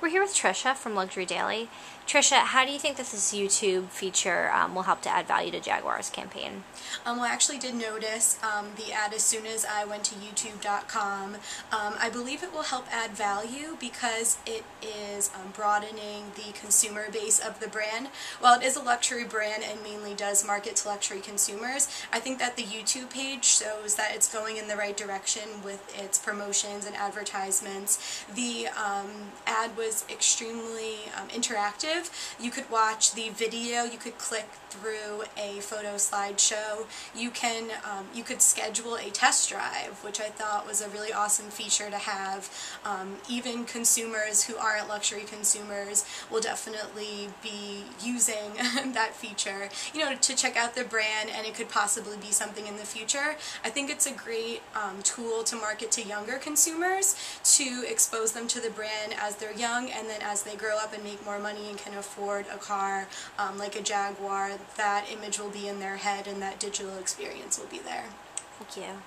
We're here with Trisha from Luxury Daily. Trisha, how do you think that this YouTube feature um, will help to add value to Jaguar's campaign? Um, well, I actually did notice um, the ad as soon as I went to youtube.com. Um, I believe it will help add value because it is um, broadening the consumer base of the brand. While it is a luxury brand and mainly does market to luxury consumers, I think that the YouTube page shows that it's going in the right direction with its promotions and advertisements. The um, ad was was extremely um, interactive. You could watch the video, you could click through a photo slideshow. You can um, you could schedule a test drive, which I thought was a really awesome feature to have. Um, even consumers who aren't luxury consumers will definitely be using that feature, you know, to check out the brand and it could possibly be something in the future. I think it's a great um, tool to market to younger consumers to expose them to the brand as they're young young and then as they grow up and make more money and can afford a car um, like a Jaguar, that image will be in their head and that digital experience will be there. Thank you.